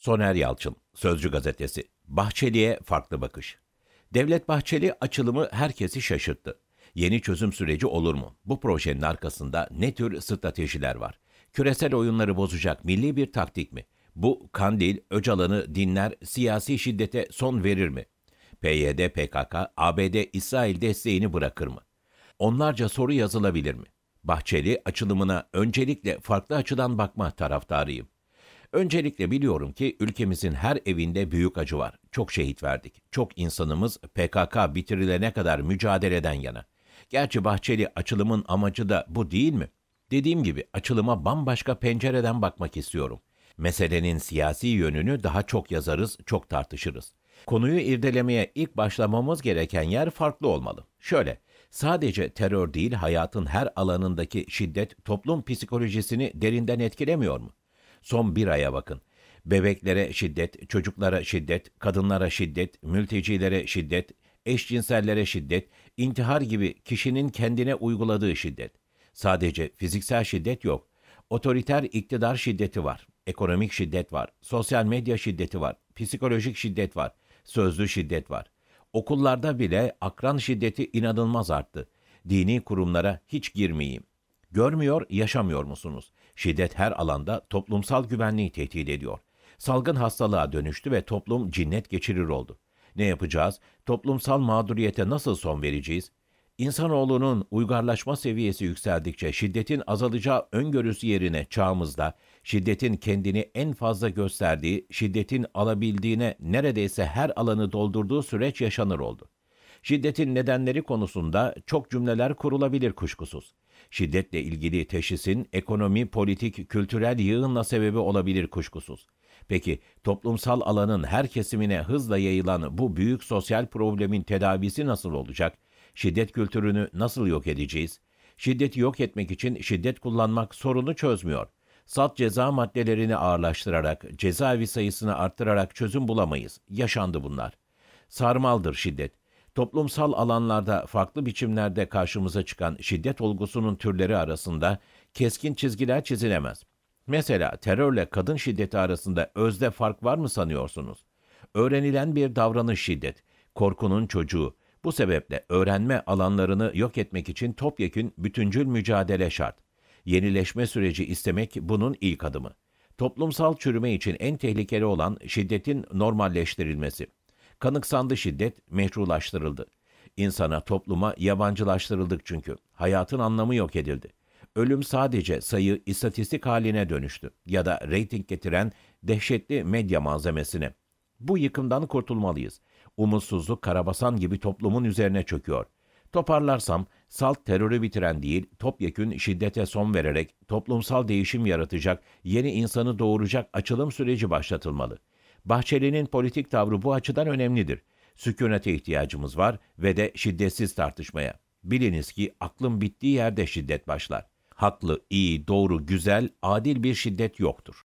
Soner Yalçın, Sözcü Gazetesi. Bahçeli'ye farklı bakış. Devlet Bahçeli açılımı herkesi şaşırttı. Yeni çözüm süreci olur mu? Bu projenin arkasında ne tür stratejiler var? Küresel oyunları bozacak milli bir taktik mi? Bu Kandil, Öcalan'ı dinler, siyasi şiddete son verir mi? PYD, PKK, ABD, İsrail desteğini bırakır mı? Onlarca soru yazılabilir mi? Bahçeli açılımına öncelikle farklı açıdan bakma taraftarıyım. Öncelikle biliyorum ki ülkemizin her evinde büyük acı var. Çok şehit verdik. Çok insanımız PKK bitirilene kadar mücadeleden yana. Gerçi Bahçeli açılımın amacı da bu değil mi? Dediğim gibi açılıma bambaşka pencereden bakmak istiyorum. Meselenin siyasi yönünü daha çok yazarız, çok tartışırız. Konuyu irdelemeye ilk başlamamız gereken yer farklı olmalı. Şöyle, sadece terör değil hayatın her alanındaki şiddet toplum psikolojisini derinden etkilemiyor mu? Son bir aya bakın. Bebeklere şiddet, çocuklara şiddet, kadınlara şiddet, mültecilere şiddet, eşcinsellere şiddet, intihar gibi kişinin kendine uyguladığı şiddet. Sadece fiziksel şiddet yok. Otoriter iktidar şiddeti var. Ekonomik şiddet var. Sosyal medya şiddeti var. Psikolojik şiddet var. Sözlü şiddet var. Okullarda bile akran şiddeti inanılmaz arttı. Dini kurumlara hiç girmeyeyim. Görmüyor, yaşamıyor musunuz? Şiddet her alanda toplumsal güvenliği tehdit ediyor. Salgın hastalığa dönüştü ve toplum cinnet geçirir oldu. Ne yapacağız? Toplumsal mağduriyete nasıl son vereceğiz? İnsanoğlunun uygarlaşma seviyesi yükseldikçe şiddetin azalacağı öngörüsü yerine çağımızda şiddetin kendini en fazla gösterdiği, şiddetin alabildiğine neredeyse her alanı doldurduğu süreç yaşanır oldu. Şiddetin nedenleri konusunda çok cümleler kurulabilir kuşkusuz. Şiddetle ilgili teşhisin ekonomi, politik, kültürel yığınla sebebi olabilir kuşkusuz. Peki toplumsal alanın her kesimine hızla yayılan bu büyük sosyal problemin tedavisi nasıl olacak? Şiddet kültürünü nasıl yok edeceğiz? Şiddeti yok etmek için şiddet kullanmak sorunu çözmüyor. Salt ceza maddelerini ağırlaştırarak, cezaevi sayısını arttırarak çözüm bulamayız. Yaşandı bunlar. Sarmaldır şiddet. Toplumsal alanlarda farklı biçimlerde karşımıza çıkan şiddet olgusunun türleri arasında keskin çizgiler çizilemez. Mesela terörle kadın şiddeti arasında özde fark var mı sanıyorsunuz? Öğrenilen bir davranış şiddet, korkunun çocuğu. Bu sebeple öğrenme alanlarını yok etmek için topyekün bütüncül mücadele şart. Yenileşme süreci istemek bunun ilk adımı. Toplumsal çürüme için en tehlikeli olan şiddetin normalleştirilmesi. Kanıksandı şiddet, meşrulaştırıldı. İnsana, topluma yabancılaştırıldık çünkü. Hayatın anlamı yok edildi. Ölüm sadece sayı, istatistik haline dönüştü ya da reyting getiren dehşetli medya malzemesine. Bu yıkımdan kurtulmalıyız. Umutsuzluk karabasan gibi toplumun üzerine çöküyor. Toparlarsam, salt terörü bitiren değil, topyekün şiddete son vererek toplumsal değişim yaratacak, yeni insanı doğuracak açılım süreci başlatılmalı. Bahçeli'nin politik tavrı bu açıdan önemlidir. Sükunete ihtiyacımız var ve de şiddetsiz tartışmaya. Biliniz ki aklın bittiği yerde şiddet başlar. Haklı, iyi, doğru, güzel, adil bir şiddet yoktur.